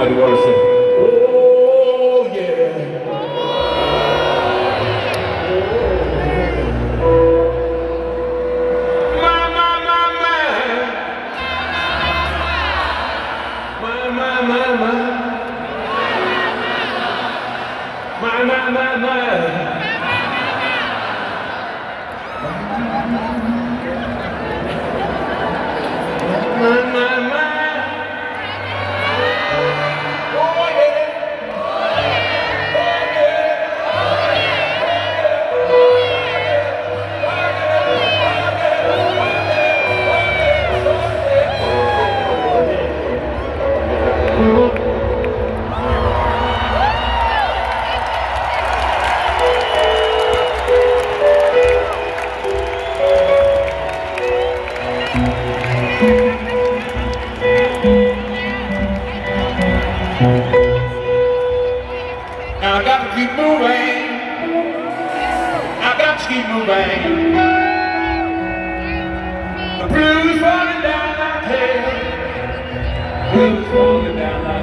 Clearwater Oh, yeah. My, my, my, my. My, my, my, my. My, my, my, my. My, Now I got to keep moving. I got to keep moving. The blues falling down like hell. Blues falling down like